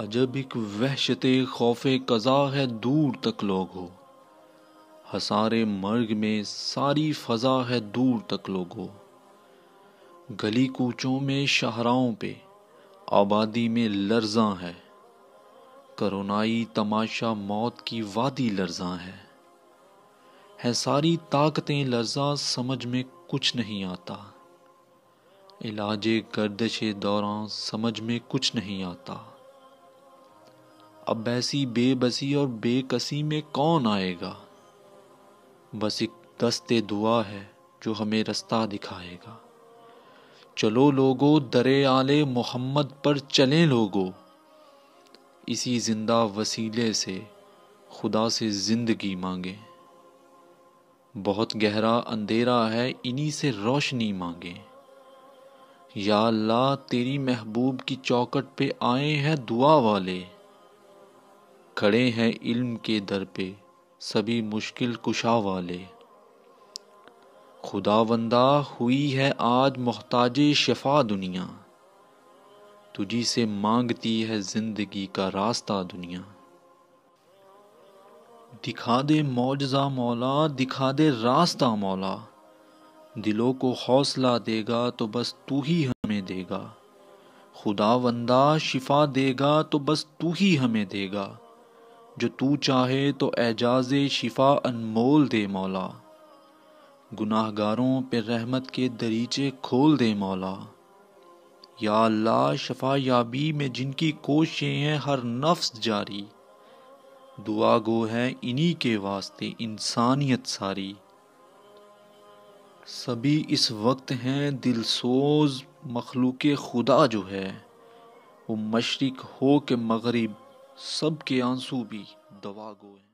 عجب ایک وحشت، خوف قضا ہے، دور تک لوگو حسارے مرگ میں ساری فضا ہے، دور تک لوگو گلی کوچوں میں شہراؤں پہ، آبادی میں لرزاں ہے کرونائی تماشا موت کی وادی لرزاں ہے ہے ساری طاقتیں لرزاں، سمجھ میں کچھ نہیں آتا۔ علاج گردش دوران، سمجھ میں کچھ نہیں آتا۔ اب ایسی بے بسی اور بے کسی میں کون آئے گا؟ بس ایک دست دعا ہے جو ہمیں رستہ دکھائے گا۔ چلو لوگو، درے آلے محمد پر چلیں لوگو۔ اسی زندہ وسیلے سے خدا سے زندگی مانگیں۔ بہت گہرا اندھیرا ہے، انہی سے روشنی مانگیں۔ یا اللہ، تیری محبوب کی چوکٹ پہ آئے ہیں دعا والے۔ کھڑے ہیں علم کے در پہ، سبھی مشکل کشا والے۔ خدا وندہ ہوئی ہے آج محتاج شفا دنیا۔ تجھی سے مانگتی ہے زندگی کا راستہ دنیا۔ دکھا دے معجزہ مولا، دکھا دے راستہ مولا۔ دلوں کو حوصلہ دے گا تو بس تو ہی ہمیں دے گا۔ خدا وندہ شفا دے گا تو بس تو ہی ہمیں دے گا۔ جو تو چاہے تو اعجاز شفا انمول دے مولا۔ گناہ گاروں پہ رحمت کے دریچے کھول دے مولا۔ یا اللہ شفا یابی میں جن کی کوششیں ہیں، ہر نفس جاری۔ دعا گو ہے انہی کے واسطے، انسانیت ساری۔ سبھی اس وقت ہیں، دل سوز مخلوق خدا جو ہے۔ وہ مشرق ہو کے مغرب۔ سب کے آنسو بھی دوا گوئے۔